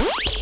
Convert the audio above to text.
Bye.